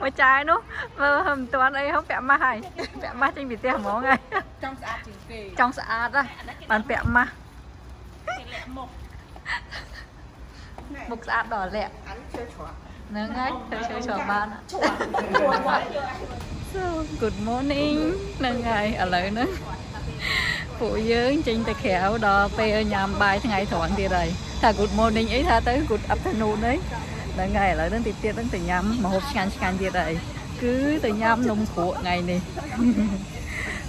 មួយចាយនោះមើលមិនទាន់អីហងពាក់ម៉ាស់ហើយពាក់ម៉ាស់ចេញពីផ្ទះហ្មងហើយចង់ស្អាតជាងគេចង់ស្អាតណាបានពាក់ម៉ាស់គេលាក់មុខមុខស្អាតដល់លាក់អានជឿច្រកហ្នឹងហើយទៅជួយច្រកបានច្រកច្រកមកយក So good morning ហ្នឹងហើយឥឡូវហ្នឹងពួកយើងចេញទៅក្រៅដល់ពេលញ៉ាំបាយថ្ងៃត្រង់ទៀតហើយថា good morning អីថាទៅ good afternoon អី ហ្នឹងហើយឥឡូវហ្នឹងតិចទៀតហ្នឹងទៅញ៉ាំម្ហូបឆ្ងាញ់ឆ្ងាញ់ទៀតហើយគឺទៅញ៉ាំនំគ្រក់ថ្ងៃនេះ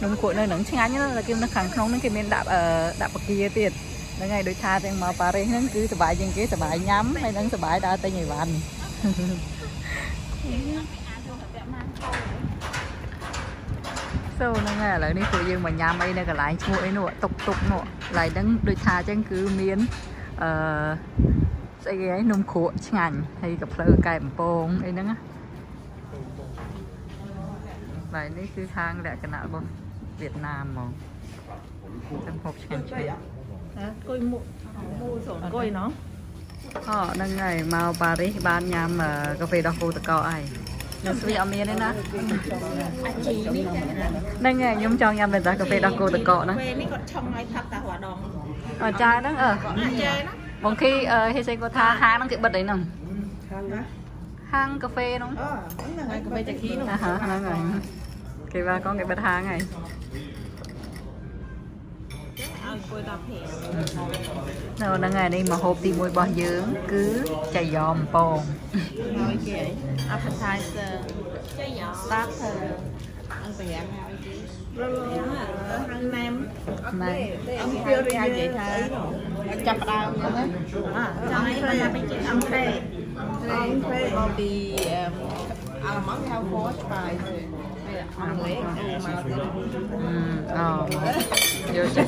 នំគ្រក់នៅហ្នឹងឆ្ងាញ់ណាស់តែគេនៅខាងក្នុងហ្នឹងគេមានដាក់អឺដាក់បកាទៀតហ្នឹងហើយដូចថាទាំងមកប៉ារីសហ្នឹងគឺសប្បាយជាងគេសប្បាយញ៉ាំហើយនឹងសប្បាយដើរទិញអីវ៉ាន់សូហ្នឹងហើយឥឡូវនេះពួកយើងមកញ៉ាំអីនៅកន្លែងឈ្មោះអីនោះតុកតុកនោះកន្លែងហ្នឹងដូចថាអញ្ចឹងគឺមានអឺ ស្អីគេហីនំគ្រក់ឆ្ងាញ់ហើយកភ្លៅកែបំពងអីហ្នឹងណាបាទនេះគឺខាងលក្ខណៈរបស់វៀតណាមហ្មងទាំងហូបឆ្ងាញ់ឆ្ងាញ់អង្គុយមុខមូលស្រអង្គុយណោះអូហ្នឹងហើយមកប៉ារីសបានញ៉ាំអឺកាហ្វេដោះគោតកកហើយនៅស្វីអត់មានទេណាអាជីនេះហ្នឹងហើយខ្ញុំចង់ញ៉ាំតែកាហ្វេដោះគោតកកណាពេលនេះគាត់ឆុងឲ្យផាត់តារដងអត់ចាហ្នឹងអឺអាចចេណា បងគីអឺហេសេគាត់ថាហាងហ្នឹងគេបិទអីហ្នឹងខាងណាហាងកាហ្វេហ្នឹងអូហ្នឹងហើយកាហ្វេចាគីនោះអាហាហ្នឹងហើយគេថាកងគេបិទហាងហើយឲ្យអង្គុយដល់ភេនៅហ្នឹងហើយនេះមកហូបទី1របស់យើងគឺចាយ៉មពងហើយគេ appetizer ចាយ៉ា starter អង្គប្រាំងហើយគេហាងណាមណែអង្គពីរនិយាយថា ចាប់ផ្ដើមហ្នឹងណាចាំឲ្យមកទៅជាអង្គទេអង្គទេពី Allemang have four spices អង់គ្លេសមកទៅអឺអូយកចេញ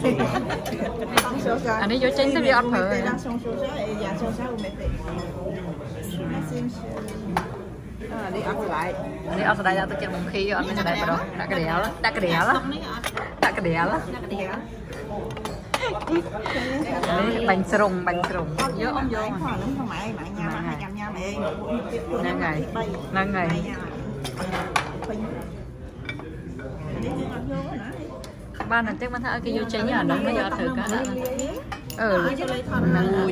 អានេះយកចេញទៅវាអត់ប្រើទេ đang xong số số ấy dạ số số mẹ tị à đi ăn lại អានេះអត់ស្ដាយដាក់ទឹកចិត្តបងគីអត់មានស្ដាយបដោះដាក់កណ្ដាលដាក់កណ្ដាលដាក់កណ្ដាលនេះបាញ់ស្រុង bánh srùng bánh srùng nhớ ông vô. Đúng nha ngày. Nâng ngày. Ba lần trước mà thợ cái vô chính là nó bây giờ thử cả đó. Ừ. Nâng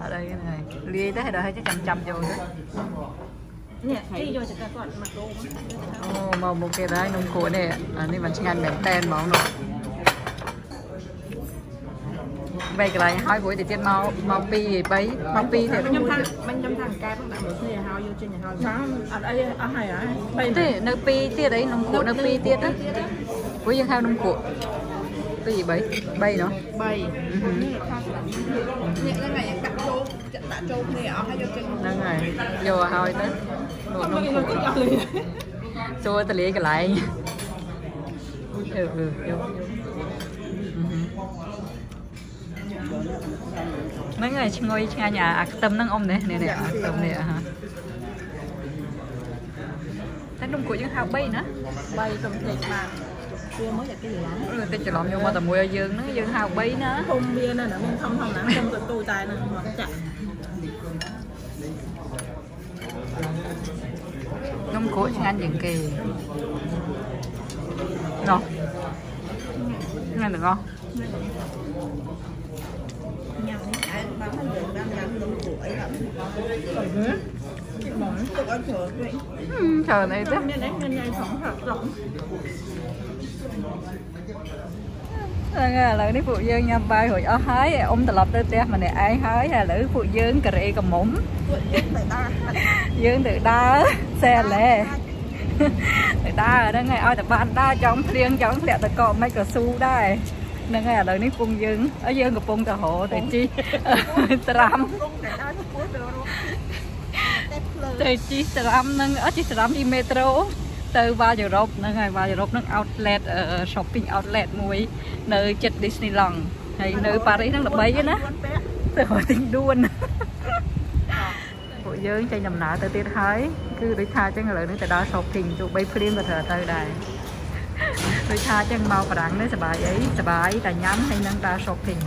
ở đây cái này. Lia tới đợi chứ. Chầm chầm vô đó Ồ, màu một cái đấy nông cổ à, này, à, nên vẫn ăn bánh tan máu nổi. 3កន្លែងហើយព្រោះទៅទៀតមកមក2ឯ3មក2ទៀតខ្ញុំថាមិញខ្ញុំថាកែផងដាក់មួយគ្នាឲ្យហើយយកចេញឲ្យហើយអត់អីអស់ហើយហ៎ទេនៅ2ទៀតអីនំគក់នៅ2ទៀតណាព្រោះយើងហៅនំគក់2 3 3នោះ3នេះហ្នឹងហើយដាក់ចូលដាក់ចូលគ្នាអស់ហើយយកចេញហ្នឹងហើយយកឲ្យទៅនោះនំគក់ចូលតលាយកន្លែងអឺអឺយក ហ្នឹងហើយឈ្ងុយឆ្ងាញ់អាអាខ្ទឹមហ្នឹងអ៊ំនេះនេះនេះអាខ្ទឹមនេះអាហាតែនំគួរយើងហៅ3ណា bay tôm thịt mà chưa mới là cái gì lắm អឺតិចច្រឡំយកមកតែមួយឲ្យយើងហ្នឹងយើងហៅ3ណា không bia này nó không không nắng không tụi tôi tài này mà chặt នំគួរឆ្ងាញ់ជាង គេណោះឆ្ងាញ់ទាំងអស់ nhầm đi cái bán hàng đường đang nhắm đúng của ấy lắm món tôi ăn thử vậy ច្រើនអីទេ nên đấy nên nhanh phóng hợp rộng ហ្នឹងហើយឥឡូវនេះពួកយើងញ៉ាំបាយរួចអស់ហើយអ៊ំត្រឡប់ទៅផ្ទះម្នាក់ឯងហើយហើយឥឡូវពួកយើងការ៉េកមុំ phải ta យើងទៅដើរសេឡេទៅដើរហ្នឹងហើយឲ្យតែបានដើរចង់ព្រៀងចង់ធ្លាក់ទៅកកមិនក៏ស៊ូដែរ ហ្នឹងហើយឥឡូវនេះពងយើងហើយយើងកំពុងទៅរកទៅជីត្រាំ không để đau cho cuối rồi luôn đẹp lời ទៅជីត្រាំហ្នឹងអត់ជីត្រាំពីមេត្រូទៅវ៉ាលយុរ៉ុបហ្នឹងហើយវ៉ាលយុរ៉ុបហ្នឹង outlet អឺ shopping outlet មួយ នៅចិត្ត Disneyland ហើយនៅប៉ារីសហ្នឹងល្បីទេណា con bé ទៅរកទិញដួនពួកយើងចេញដំណើរទៅទៀតហើយគឺដូចថាអញ្ចឹងឥឡូវនេះទៅដល់ shopping ទោះបីភ្លៀងក៏ត្រូវទៅដែរ ដូចថាអញ្ចឹងមកបារាំងនេះសប្បាយអីសប្បាយតែញ៉ាំហើយនឹងដើរ shopping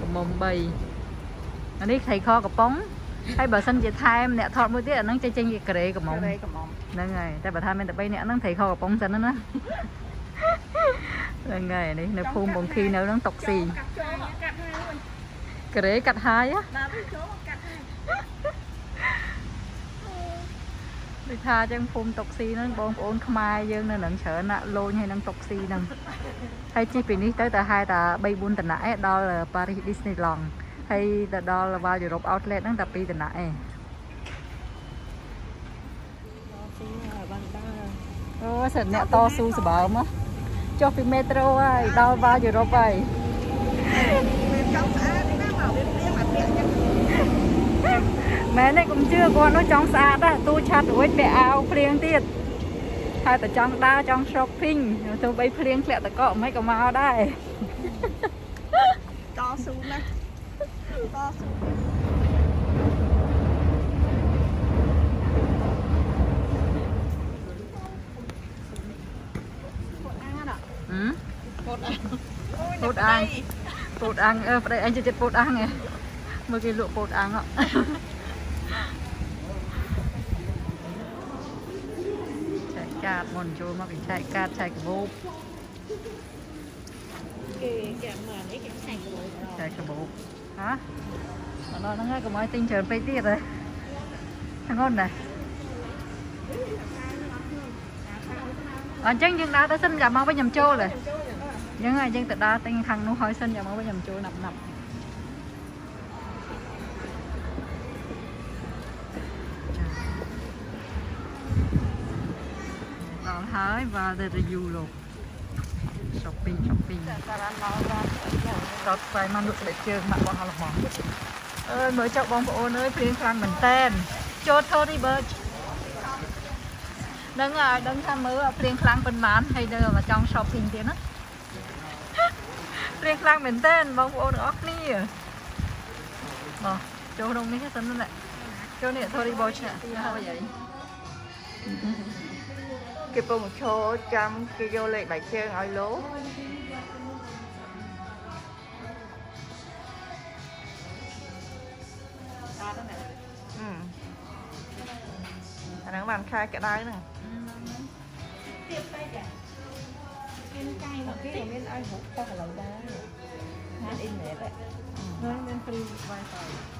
អមុំ3អានេះថៃខកំប៉ុងហើយបើសិនជាថែមអ្នកថតមួយទៀតអាហ្នឹងចេញចេញជាការ៉េកំមុំ Đây cầm mồm ហ្នឹងហើយតែបើថាមានតែ3នាក់ហ្នឹងថៃខកំប៉ុងសិនណាណាហ្នឹងហើយនេះនៅភូមិបងខីនៅហ្នឹងតុកស៊ី Cắt cho, cắt hai luôn ការ៉េកាត់ហើយណា ដូចថាអញ្ចឹងភូមិតុកស៊ីហ្នឹងបងប្អូនខ្មែរយើងនៅនឹងច្រើនណាស់លូញហើយនឹងតុកស៊ីហ្នឹងហើយជិះពីនេះទៅតែហែតែ3 4តំណាក់ឯងដល់ Paris Disneyland ហើយទៅដល់ Val Europe Outlet ហ្នឹងតែ2តំណាក់ឯងអូសិនអ្នកតស៊ូសបើមចុះពីមេត្រូហើយដល់ Val Europe ហើយ មែនទេកុំជឿគាត់នោះចង់ស្អាតដែរទូឆាត់រួចពាក់អាវភ្លៀងទៀតហើយតែចង់ដើរចង់ shopping ទោះបីភ្លៀងធ្លាក់តកកមិនក៏មកដែរ To su nè To su ហឹម Cột ăn Ôi, Cột nhập ăn. đây. ពោតអាំងអឺប្តីអញចិត្តពោតអាំងហ៎មើលគេលក់ពោតអាំងហ៎ចែ កកាតមុនចូលមកគេចែកកាតចែកកាបូប Kì kìa mà lấy cái sành rồi ចែកកាបូបហ៎ដល់ហ្នឹងហើយកុំឲ្យទិញច្រើនពេកទៀតហ៎ធ្ងន់ណាស់អញ្ចឹងយើងដើរទៅសិនចាំមកវិញខ្ញុំចូលហ៎អញ្ចឹងហើយយើងទៅដើរទិញខាងនោះហើយសិនចាំមកវិញខ្ញុំចូលណាប់ណាប់ចាដល់ ហើយ và ទៅ review លោក shopping shopping តតស្វែងមកលក់ស្បែកជើងម៉ាក់បងហល់ហ្មងអើយមើលចុកបងប្អូនអើយព្រៀងខ្លាំងមែនតែនចូលថតនេះបើដឹងហើយដឹងថាមើលព្រៀងខ្លាំងប៉ុន្មានហើយនៅមកចង់ shopping ទៀតណាព្រៀងខ្លាំងមែនតែនបងប្អូនទាំងអស់គ្នាមកចូលក្នុងនេះសិនណាចូលនេះថតនេះបើឆ្នាក់ហើយ គេពងឈរចាំគេយកលេខបាយជើងឲ្យលោកអាហ្នឹងបានខែក្តៅហ្នឹងទៀតពេកគេកាយមកគេមានឲ្យហុកតោះឥឡូវដែរហានអ៊ីមែលហ្នឹងមានព្រី Wi-Fi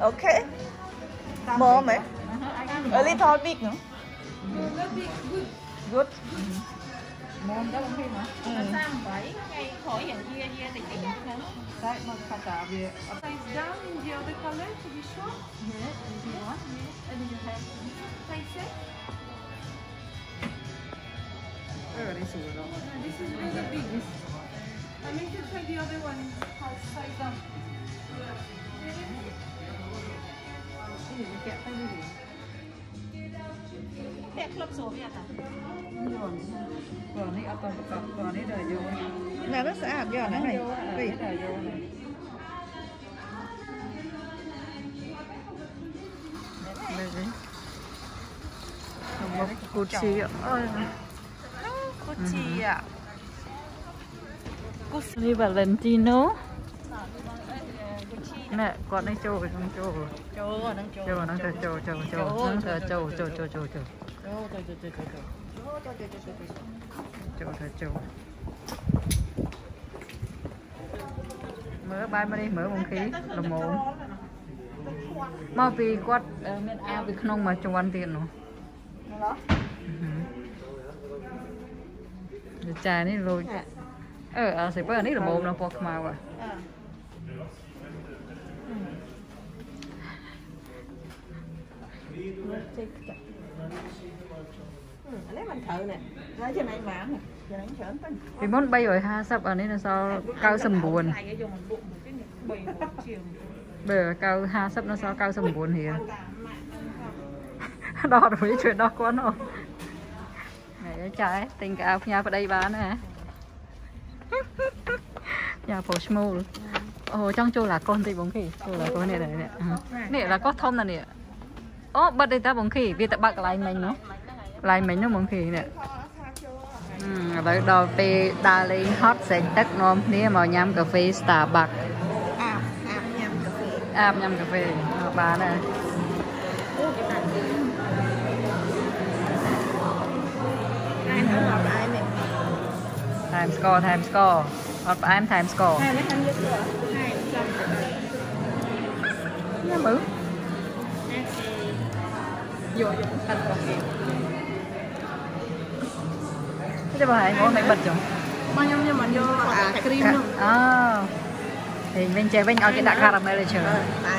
Okay. More? Eh? A little big no? Good. Môn đó không mà. Sao is really big. I make you try the other one. Has size down. នេះវាពាក់ទៅនេះ Đẹp club số vậy à? យល់ព្រោះនេះអត់តប្រកបព្រោះនេះដល់យល់ Này nó sẽ ảm giờ này này. ពី Vì ដល់យល់នេះនេះមកគូជីអើយ Gucci ạ. នេះ Valentino ណែគាត់នេះចូលក្នុងចូល Trời ơi, đang trời. ចូលហ្នឹងទៅចូលចូលចូលហ្នឹងទៅចូលចូលចូលចូលចូល Trời trời trời trời trời. Trời trời trời trời trời. ចូលទៅចូលមើលបាយមកនេះមើលបងខីល្មមមកពីគាត់អឺមានអាវពីក្នុងមួយជាន់ទៀតនោះ Nó đó. ចានេះលូច អឺអាសិបើនេះល្មមនៅពណ៌ខ្មៅហ៎ À. ចអានេះមិនត្រូវនេះហើយចំណៃបានចំណៃច្រើនទៅពីមុន350អានេះនៅសល់99យកមកលក់មកគេ3ជាងបើ950នៅសល់99រៀលដោះទៅវិញជួយដោះគាត់នោះហើយចាយទិញកៅអៅផ្ញើប្តីបានណា ញ៉ាប្រូឈ្មោលអូចង់ចូលឡាកោះបន្តិចបងគីចូលឡាកោះនេះដែរនេះនេះឡាកោះធំណាស់នេះអូបិទទេតាបងគីវាទៅបើកកន្លែងមិញនោះកន្លែងមិញនោះបងគីនេះអឺឥឡូវដល់ពេលដើរលេងហត់ស្រេចទឹកនាំគ្នាមកញ៉ាំកាហ្វេ Starbucks អាបអាបញ៉ាំកាហ្វេអាបញ៉ាំកាហ្វេមកបានហើយ ថែមស្ករថែមស្ករអត់ផ្អែមថែមស្ករអានេះខាងយកទៅហើយចាំទៅញ៉ាំមើលយកយកខាត់របស់គេទេបងហើយមកមិនបិទចុះមកខ្ញុំខ្ញុំមិនយកអាគ្រីមនោះអូហេវិញចេះវិញឲ្យគេដាក់ការ៉ាមែលទៅជើតែ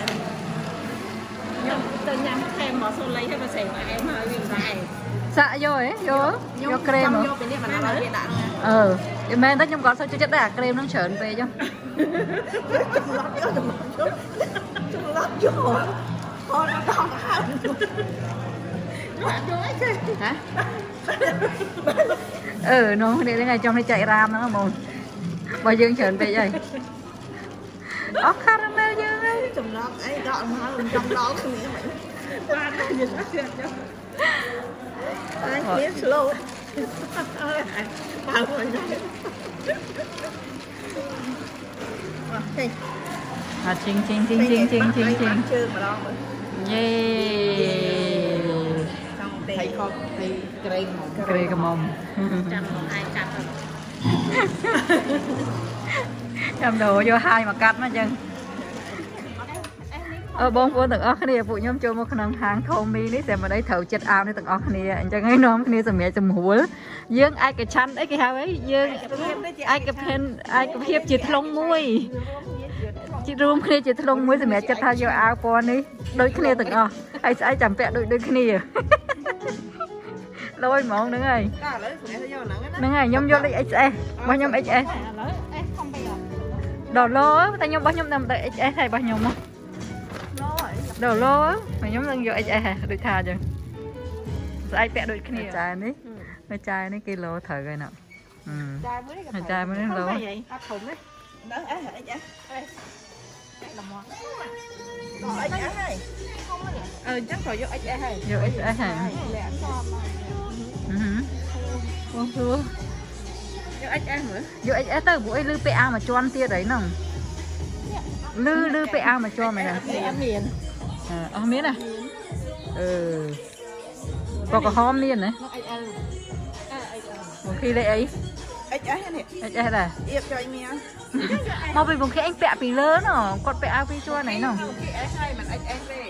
ខ្ញុំទៅញ៉ាំថែមមកសូលីឲ្យមកសេមកអែមហើយវាដែរសាក់យកហ៎យកយកក្រែមយកពីនេះមិនឲ្យគេដាក់ហ្នឹង អឺយមែនតែខ្ញុំគាត់សូវចូលចិត្តដែរអាក្រែមហ្នឹងច្រើនពេកចុះចម្លាប់យកចម្លាប់យកអត់ដល់ដល់ហើយយកអីគេហ៎អឺនងគ្នាហ្នឹងហើយ ចង់ឲ្យចែករាមហ្នឹងហ្មងបើយើងច្រើនពេកហើយអស់ការ៉ាមែលយើងហើយចម្លាប់អីដកមកមិនចង់ដល់គ្នាមិនបានយកទៅទៀតយកអញគ្នា slow បើមិនដែរអត់ទេអាជីងជីងជីងជីងជីងជីងជីងជើងម្ដងមើលយេចង់ទេហើយខកពីក្រែងមកក្រេកមុំចាំមកឯងកាត់ទៅចាំដូរយកហាយមកកាត់មកចឹង អឺបងប្អូនទាំងអស់គ្នាពួកខ្ញុំចូលមកក្នុងហាងធំមីនេះតែមិនដៃត្រូវចិត្តអាវនេះទាំងអស់គ្នាអញ្ចឹងហើយនាំគ្នាសម្រាប់ចំហួលយើងឯកច្ឆន្ទអីគេហៅអីយើងឯកភាពឯកភាពជាធ្លុងមួយជារួមគ្នាជាធ្លុងមួយសម្រាប់ចិត្តថាយកអាវពណ៌នេះដូចគ្នាទាំងអស់ហើយស្អែកចាំពាក់ដូចដូចគ្នាលយហ្មងហ្នឹងហើយកាឥឡូវសម្រាប់យកហ្នឹងណាហ្នឹងហើយខ្ញុំយកលេខ XS របស់ខ្ញុំ XS ឥឡូវអេខំបីអត់ដល់លោតែខ្ញុំរបស់ខ្ញុំតែមិនទៅ XS ហើយរបស់ខ្ញុំមកលោហើ យដល់លោតែខ្ញុំនឹងយក XS ហ่ะដូចថាអញ្ចឹងស្អែកពាក់ដូចគ្នាចាយនេះនៅចាយនេះគីឡូត្រូវហើយណាអឺចាយមួយនេះក៏ចាយមួយនេះលោអត់ធំទេដល់អេអីអេអេល្មមដល់អីអេហើយ អឺអញ្ចឹងក៏យក XS ហើយយក XS ហើយលាក់សមអឺហឺបងព្រោះយក XS មើលយក XS ទៅព្រោះអីលឺពេលអាមួយជាន់ទៀតអីហ្នឹងលឺលឺពេលអាមួយជាន់មែនទេអត់មានអឺអស់មានណាអឺក៏ក្រហមមានណានោះ XL បងគីលេខអី XS នេះ XS ដែរអៀបចុយមានមកពីបងគេអញពាក់ពីលើណគាត់ពាក់អាវពីរជាន់ហ្នឹងណមកគេ S ហើយមិន XS ទេ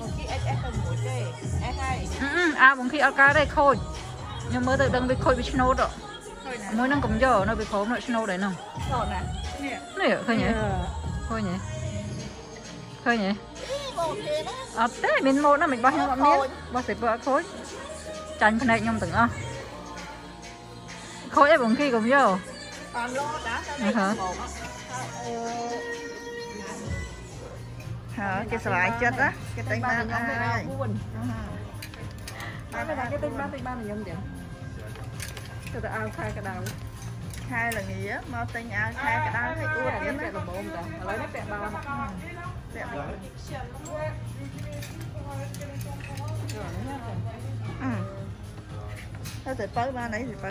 មកគេ XS ទៅមួយទេ S ហើយអឺអាវបងគេអត់កើតទេខូចខ្ញុំមើលទៅដឹងវាខូចវាឆ្នោតឃើញណាមួយហ្នឹងកុំយកនៅពីក្រោមនៅឆ្នោតហើយហ្នឹងថតណានេះនេះឃើញទេឃើញទេឃើញទេ មកគេណាអត់ទេមានម៉ូតណាមិនបោះខ្ញុំអត់មានបោះសេពើអត់ខូចចាញ់ភ្នែកខ្ញុំទាំងអស់ខូចអីបងគេកុំយកបានលោដែរតែអឺហ៎មកហើយគេស្រឡាញ់ចិត្តណាគេតែងបានហើយតែតែគេទិញបានទិញបានខ្ញុំចឹងទៅទៅអាវខែកដៅខែល្ងាមកទិញអាវខែក្តៅឲ្យអួតទៀតពាណាក់ដំបូងតាឥឡូវនេះពាក់បានពាក់មកអឺ ទៅទៅបើបានអីទៅបើ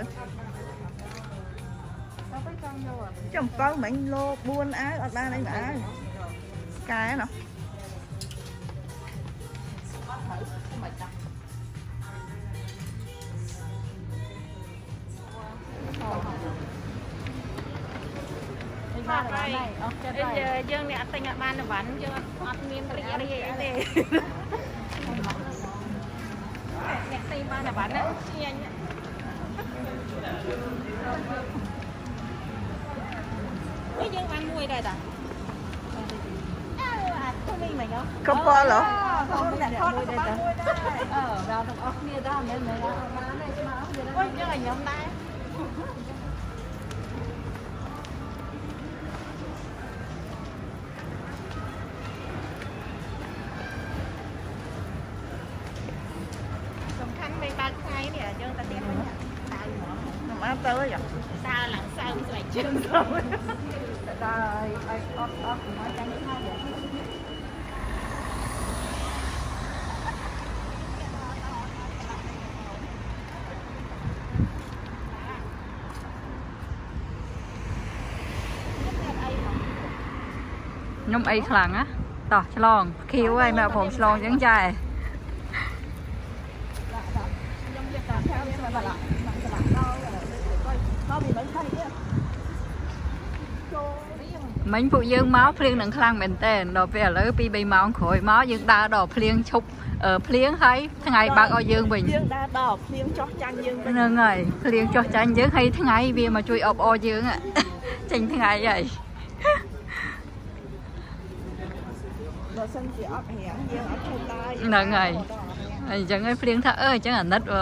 ចំបើមិញលោ4អាវអត់បានអីមកអាវកែណោះ យយើងអ្នកទិញអត់បានវ៉ាន់យើងអត់មានរីករាយអីទេអ្នកទិញបានវ៉ាន់ណាញ៉ាញ់នេះយើងបានមួយដែរតាអើអាទៅវិញមកយកកំប៉ុលហ៎ còn cái này thôi đây đó ờ ra trong ốc kia đó mẹ mẹ ra ra đây cái máu kia đó អូយយើងឲ្យខ្ញុំដែរសំខាន់មិនបើកថ្ងៃនេះយើងទៅទៀតវិញតើហ្មងមកទៅហ៎ដើរឡើងសើមស្បែកជើងទៅ rồi ai ốc ốc nói cho những hai vậy ខ្ញុំអីខ្លាំងណាតោះឆ្លងខៀវហើយមកព្រមឆ្លងចឹងចាខ្ញុំយកតាមតាមស្លាក់ស្លាក់ដល់ដល់វាមិនខាត់ទេមិញពួកយើងមកភ្លៀងនឹងខ្លាំងមែនតើដល់ពេលឥឡូវ2 3ម៉ោងក្រោយមកយើងដើរដល់ភ្លៀងឈប់ភ្លៀងហើយថ្ងៃបើកឲ្យយើងវិញយើងដើរដល់ភ្លៀងចោះចាញ់យើងវិញហ្នឹងហើយភ្លៀងចោះចាញ់យើងហើយថ្ងៃវាមកជួយអបអរយើងចេញថ្ងៃហើយ បើសិនជាអត់រៀងយើងអត់ឈប់ដើរហ្នឹងហើយហើយអញ្ចឹងហើយភ្លៀងថាអឺអញ្ចឹងអាណិតអឺ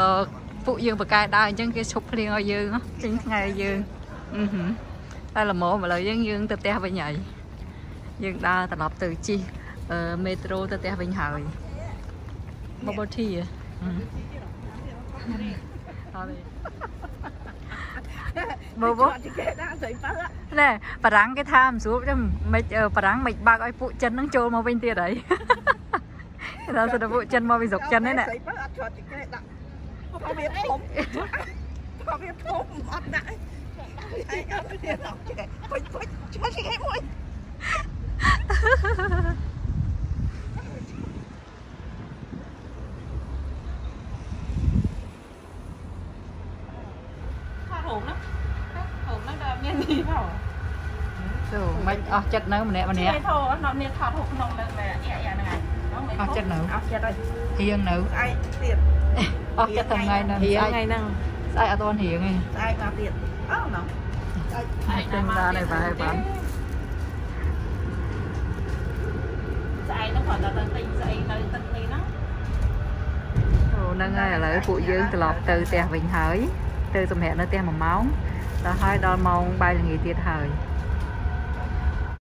ពួកយើងបកកែដើរអញ្ចឹងគេឈប់ភ្លៀងឲ្យយើងហ៎ចេញថ្ងៃឲ្យយើងអឺហឹមតែល្មមឥឡូវយើងយើងទៅផ្ទះវិញហើយយើងដើរត្រឡប់ទៅជិះអឺមេត្រូទៅផ្ទះវិញហើយ bubble tea ហ៎អឺអ ត់ទេបើបើជាគេដាក់ស្រីបើណែបារាំងគេថាមិនស្រួលចឹងមិនអឺបារាំងមិនបើកឲ្យពួកចិនហ្នឹងចូលមកវិញទៀតហើយគេថាសិនតែពួកចិនមកពីស្រុកចិនហ្នឹងណាស្រីបើអត់ឆ្លត់ជាគេដាក់បើវាធំបើវាធំអត់ដាក់អីអត់ទេដល់គេពុជពុជឆ្លត់ជាគេមួយ ថារោងណារោងហ្នឹងដល់មាននេះផង ចូលមិនអស់ចិត្តនៅម្នាក់ម្នាក់គេធោអត់មានថតរូបក្នុងហ្នឹងតែអាយ៉ាហ្នឹងហើយអស់ចិត្តនៅអត់ចិត្តហើយរៀងនៅស្អែកទៀតអស់ចិត្តថ្ងៃនៅរៀងស្អែកថ្ងៃហ្នឹងស្អែកអត់ទាន់រៀងទេស្អែកមកទៀតអោណោះស្អែកចេញដល់ហើយបាទបាទស្អែកហ្នឹងគាត់ទៅទិញស្អីនៅទឹកនេះហ្នឹងអូហ្នឹងហើយឥឡូវពួកយើងត្រឡប់ទៅផ្ទះវិញហើយទៅសម្រាប់នៅផ្ទះ1ម៉ោង ដល់ហើយដល់ម៉ោងបាយល្ងាចទៀតហើយ